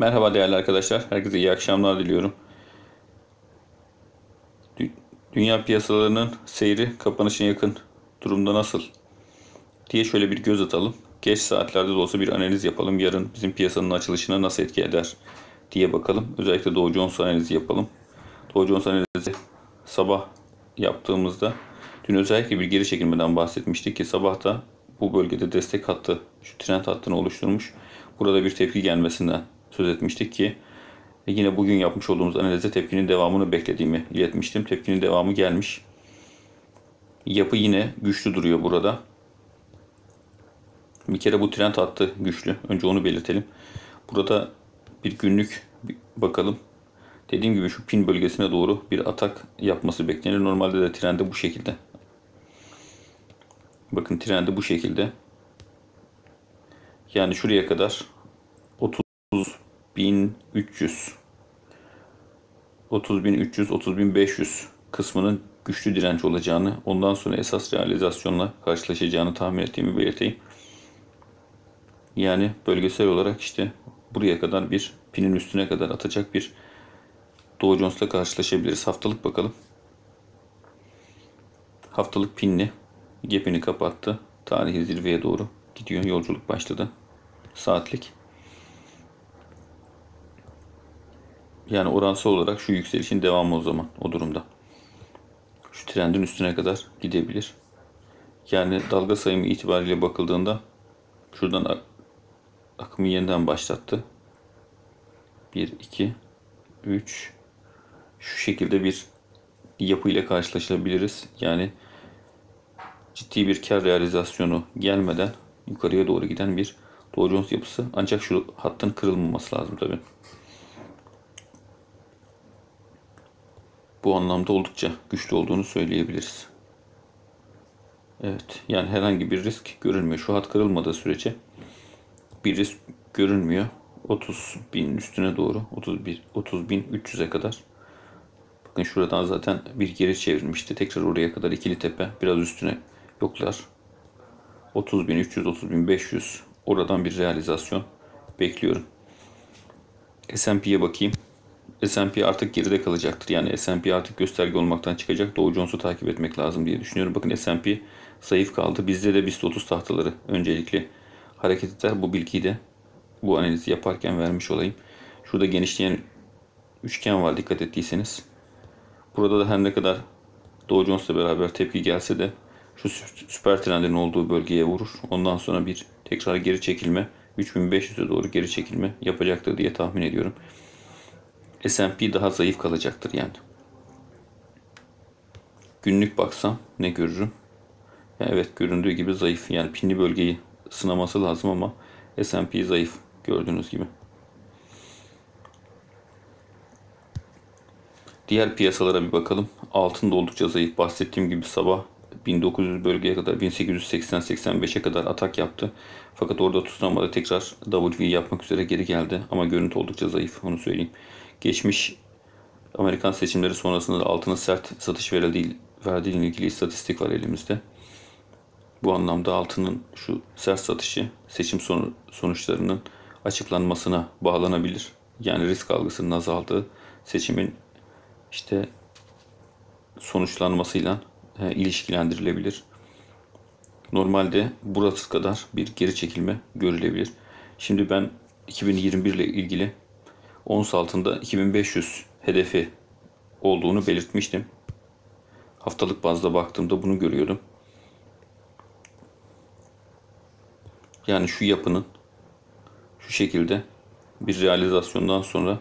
Merhaba değerli arkadaşlar. Herkese iyi akşamlar diliyorum. Dü- Dünya piyasalarının seyri kapanışın yakın durumda nasıl diye şöyle bir göz atalım. Geç saatlerde de olsa bir analiz yapalım. Yarın bizim piyasanın açılışına nasıl etki eder diye bakalım. Özellikle Dow Jones analizi yapalım. Dow Jones analizi sabah yaptığımızda dün özellikle bir geri çekilmeden bahsetmiştik ki sabah da bu bölgede destek hattı, şu trend hattını oluşturmuş. Burada bir tepki gelmesinden söz etmiştik ki e, yine bugün yapmış olduğumuz analizde tepkinin devamını beklediğimi iletmiştim. Tepkinin devamı gelmiş. Yapı yine güçlü duruyor burada. Bir kere bu trend hattı güçlü. Önce onu belirtelim. Burada bir günlük bakalım. Dediğim gibi şu pin bölgesine doğru bir atak yapması beklenir. Normalde de trende bu şekilde. Bakın trendi bu şekilde. Yani şuraya kadar 30.300 30.300 30.500 kısmının güçlü direnç olacağını, ondan sonra esas realizasyonla karşılaşacağını tahmin ettiğimi belirteyim. Yani bölgesel olarak işte buraya kadar bir pinin üstüne kadar atacak bir Dow Jones'la karşılaşabiliriz. Haftalık bakalım. Haftalık pinli gap'ini kapattı. Tarihi zirveye doğru gidiyor. Yolculuk başladı. Saatlik. Yani oransal olarak şu yükselişin devamı o zaman o durumda. Şu trendin üstüne kadar gidebilir. Yani dalga sayımı itibariyle bakıldığında şuradan ak- akımı yeniden başlattı. 1, 2, 3 şu şekilde bir yapı ile karşılaşabiliriz. Yani ciddi bir kar realizasyonu gelmeden yukarıya doğru giden bir Dow Jones yapısı. Ancak şu hattın kırılmaması lazım tabi. Bu anlamda oldukça güçlü olduğunu söyleyebiliriz. Evet yani herhangi bir risk görülmüyor. Şu hat kırılmadığı sürece bir risk görünmüyor. 30 bin üstüne doğru 31 30 bin 300'e kadar. Bakın şuradan zaten bir geri çevrilmişti. Tekrar oraya kadar ikili tepe biraz üstüne yoklar. 30 bin 300 30 bin 500 oradan bir realizasyon bekliyorum. S&P'ye bakayım. S&P artık geride kalacaktır. Yani S&P artık gösterge olmaktan çıkacak. Dow Jones'u takip etmek lazım diye düşünüyorum. Bakın S&P zayıf kaldı. Bizde de BIST 30 tahtaları öncelikli hareket eder. Bu bilgiyi de bu analizi yaparken vermiş olayım. Şurada genişleyen üçgen var dikkat ettiyseniz. Burada da her ne kadar Dow Jones'la beraber tepki gelse de şu süper trendin olduğu bölgeye vurur. Ondan sonra bir tekrar geri çekilme 3500'e doğru geri çekilme yapacaktır diye tahmin ediyorum. S&P daha zayıf kalacaktır yani. Günlük baksam ne görürüm? Evet göründüğü gibi zayıf. Yani pinli bölgeyi sınaması lazım ama S&P zayıf gördüğünüz gibi. Diğer piyasalara bir bakalım. Altın da oldukça zayıf. Bahsettiğim gibi sabah 1900 bölgeye kadar 1880-85'e kadar atak yaptı. Fakat orada tutunamadı. Tekrar W yapmak üzere geri geldi. Ama görüntü oldukça zayıf onu söyleyeyim. Geçmiş Amerikan seçimleri sonrasında da altına sert satış verildiği, verdiği ile ilgili istatistik var elimizde. Bu anlamda altının şu sert satışı seçim sonu, sonuçlarının açıklanmasına bağlanabilir. Yani risk algısının azaldığı seçimin işte sonuçlanmasıyla e, ilişkilendirilebilir. Normalde burası kadar bir geri çekilme görülebilir. Şimdi ben 2021 ile ilgili ons altında 2500 hedefi olduğunu belirtmiştim. Haftalık bazda baktığımda bunu görüyordum. Yani şu yapının şu şekilde bir realizasyondan sonra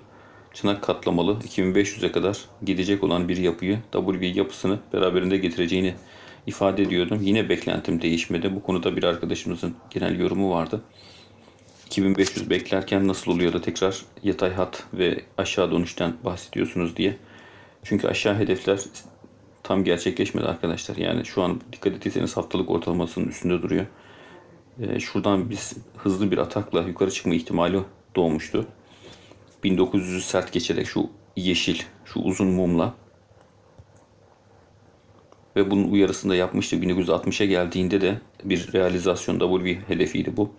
çınak katlamalı 2500'e kadar gidecek olan bir yapıyı W yapısını beraberinde getireceğini ifade ediyordum. Yine beklentim değişmedi. Bu konuda bir arkadaşımızın genel yorumu vardı. 2500 beklerken nasıl oluyor da tekrar yatay hat ve aşağı dönüşten bahsediyorsunuz diye. Çünkü aşağı hedefler tam gerçekleşmedi arkadaşlar. Yani şu an dikkat ettiyseniz haftalık ortalamasının üstünde duruyor. Ee, şuradan biz hızlı bir atakla yukarı çıkma ihtimali doğmuştu. 1900'ü sert geçerek şu yeşil, şu uzun mumla ve bunun uyarısını da yapmıştı. 1960'a geldiğinde de bir realizasyon W hedefiydi bu.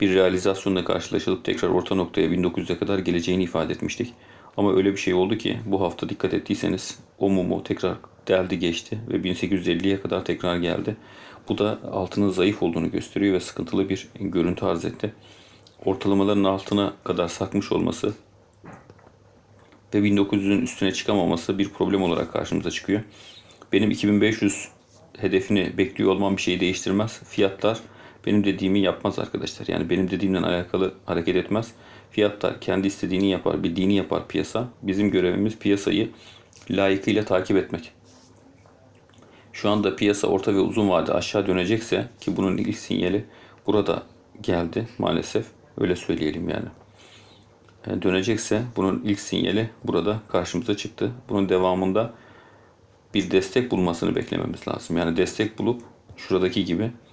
Bir realizasyonla karşılaşılıp tekrar orta noktaya 1900'e kadar geleceğini ifade etmiştik. Ama öyle bir şey oldu ki bu hafta dikkat ettiyseniz o mumu tekrar deldi geçti ve 1850'ye kadar tekrar geldi. Bu da altının zayıf olduğunu gösteriyor ve sıkıntılı bir görüntü arz etti. Ortalamaların altına kadar sakmış olması ve 1900'ün üstüne çıkamaması bir problem olarak karşımıza çıkıyor. Benim 2500 hedefini bekliyor olmam bir şeyi değiştirmez. Fiyatlar benim dediğimi yapmaz arkadaşlar. Yani benim dediğimle alakalı hareket etmez. Fiyatlar kendi istediğini yapar, bildiğini yapar piyasa. Bizim görevimiz piyasayı layıkıyla takip etmek. Şu anda piyasa orta ve uzun vade aşağı dönecekse ki bunun ilk sinyali burada geldi maalesef. Öyle söyleyelim yani. yani dönecekse bunun ilk sinyali burada karşımıza çıktı. Bunun devamında bir destek bulmasını beklememiz lazım. Yani destek bulup şuradaki gibi e,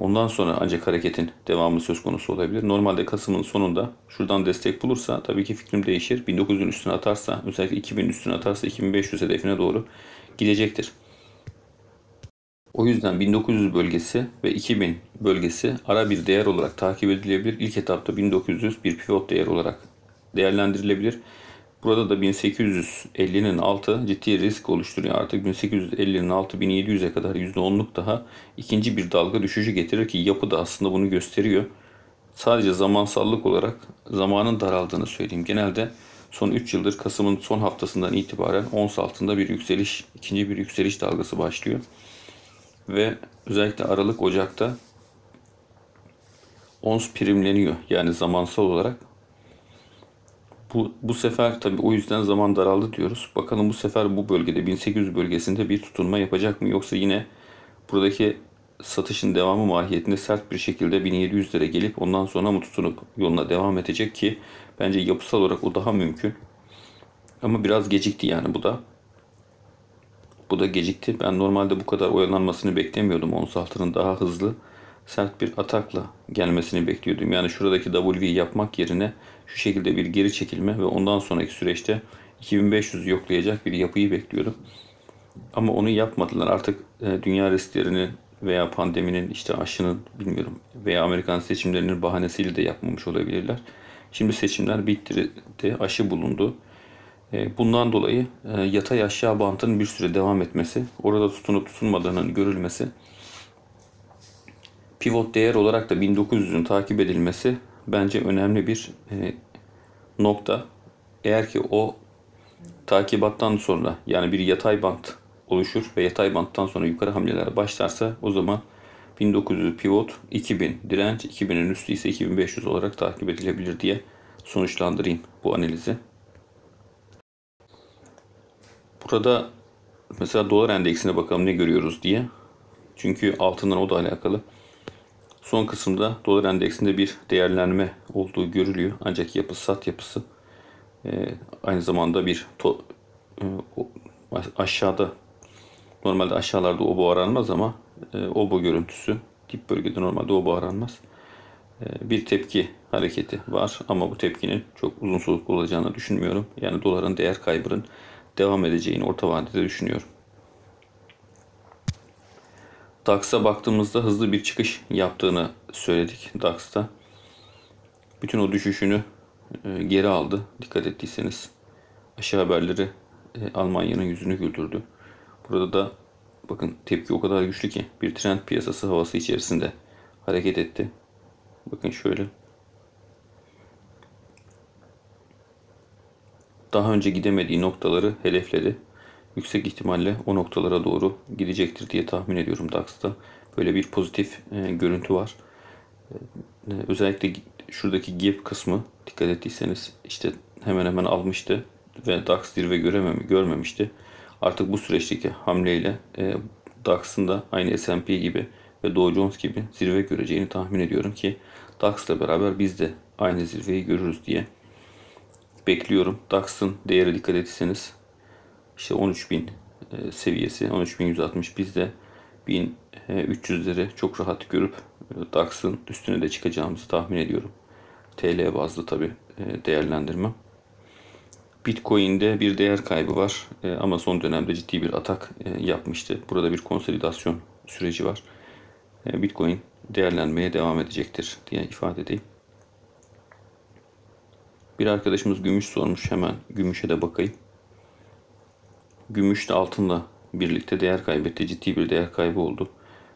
ondan sonra ancak hareketin devamı söz konusu olabilir. Normalde Kasım'ın sonunda şuradan destek bulursa tabii ki fikrim değişir. 1900'ün üstüne atarsa özellikle 2000'in üstüne atarsa 2500 hedefine doğru gidecektir. O yüzden 1900 bölgesi ve 2000 bölgesi ara bir değer olarak takip edilebilir. İlk etapta 1900 bir pivot değer olarak değerlendirilebilir. Burada da 1850'nin altı ciddi risk oluşturuyor artık. 1850'nin altı 1700'e kadar %10'luk daha ikinci bir dalga düşüşü getirir ki yapı da aslında bunu gösteriyor. Sadece zamansallık olarak zamanın daraldığını söyleyeyim. Genelde son 3 yıldır Kasım'ın son haftasından itibaren ons altında bir yükseliş, ikinci bir yükseliş dalgası başlıyor. Ve özellikle Aralık Ocak'ta ons primleniyor. Yani zamansal olarak bu, bu sefer tabi o yüzden zaman daraldı diyoruz. Bakalım bu sefer bu bölgede 1800 bölgesinde bir tutunma yapacak mı yoksa yine buradaki satışın devamı mahiyetinde sert bir şekilde 1700'lere gelip ondan sonra mı tutunup yoluna devam edecek ki bence yapısal olarak o daha mümkün. Ama biraz gecikti yani bu da. Bu da gecikti. Ben normalde bu kadar oyalanmasını beklemiyordum. Ons altının daha hızlı sert bir atakla gelmesini bekliyordum. Yani şuradaki W yapmak yerine şu şekilde bir geri çekilme ve ondan sonraki süreçte 2500 yoklayacak bir yapıyı bekliyordum. Ama onu yapmadılar. Artık e, dünya risklerinin veya pandeminin işte aşının bilmiyorum veya Amerikan seçimlerinin bahanesiyle de yapmamış olabilirler. Şimdi seçimler bitti, aşı bulundu. E, bundan dolayı e, yatay aşağı bantın bir süre devam etmesi, orada tutunup tutunmadığının görülmesi pivot değer olarak da 1900'ün takip edilmesi bence önemli bir e, nokta. Eğer ki o takibattan sonra yani bir yatay bant oluşur ve yatay banttan sonra yukarı hamleler başlarsa o zaman 1900 pivot 2000 direnç 2000'in üstü ise 2500 olarak takip edilebilir diye sonuçlandırayım bu analizi. Burada mesela dolar endeksine bakalım ne görüyoruz diye. Çünkü altından o da alakalı. Son kısımda dolar endeksinde bir değerlenme olduğu görülüyor. Ancak yapı sat yapısı e, aynı zamanda bir to, e, aşağıda normalde aşağılarda obo aranmaz ama e, obo görüntüsü dip bölgede normalde obo aranmaz. E, bir tepki hareketi var ama bu tepkinin çok uzun soluklu olacağını düşünmüyorum. Yani doların değer kaybının devam edeceğini orta vadede düşünüyorum. DAX'a baktığımızda hızlı bir çıkış yaptığını söyledik DAX'ta. Bütün o düşüşünü e, geri aldı. Dikkat ettiyseniz aşağı haberleri e, Almanya'nın yüzünü güldürdü. Burada da bakın tepki o kadar güçlü ki bir trend piyasası havası içerisinde hareket etti. Bakın şöyle. Daha önce gidemediği noktaları hedefledi yüksek ihtimalle o noktalara doğru gidecektir diye tahmin ediyorum DAX'ta. Böyle bir pozitif e, görüntü var. E, özellikle şuradaki gap kısmı dikkat ettiyseniz işte hemen hemen almıştı ve DAX zirve göremem görmemişti. Artık bu süreçteki hamleyle e, DAX'ın da aynı S&P gibi ve Dow Jones gibi zirve göreceğini tahmin ediyorum ki DAX'la beraber biz de aynı zirveyi görürüz diye bekliyorum. DAX'ın değeri dikkat etseniz işte 13.000 e, seviyesi 13.160 biz de 1300'leri çok rahat görüp e, DAX'ın üstüne de çıkacağımızı tahmin ediyorum. TL bazlı tabi e, değerlendirmem. Bitcoin'de bir değer kaybı var ama son dönemde ciddi bir atak yapmıştı. Burada bir konsolidasyon süreci var. Bitcoin değerlenmeye devam edecektir diye ifade edeyim. Bir arkadaşımız gümüş sormuş. Hemen gümüşe de bakayım. Gümüş de altınla birlikte değer kaybetti. Ciddi bir değer kaybı oldu.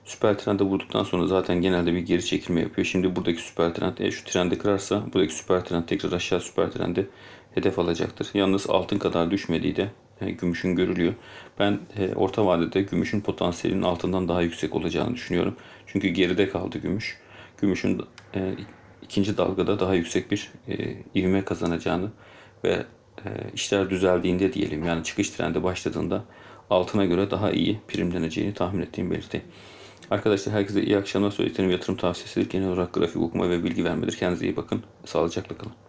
Süper trende vurduktan sonra zaten genelde bir geri çekilme yapıyor. Şimdi buradaki süper trend eğer şu trendi kırarsa buradaki süper trend tekrar aşağı süper trende hedef alacaktır. Yalnız altın kadar düşmediği de e, gümüşün görülüyor. Ben e, orta vadede gümüşün potansiyelinin altından daha yüksek olacağını düşünüyorum. Çünkü geride kaldı gümüş. Gümüşün e, ikinci dalgada daha yüksek bir e, ivme kazanacağını ve işler düzeldiğinde diyelim yani çıkış trendi başladığında altına göre daha iyi primleneceğini tahmin ettiğim belirteyim. Arkadaşlar herkese iyi akşamlar. Söylediklerim yatırım tavsiyesidir. Genel olarak grafik okuma ve bilgi vermedir. Kendinize iyi bakın. Sağlıcakla kalın.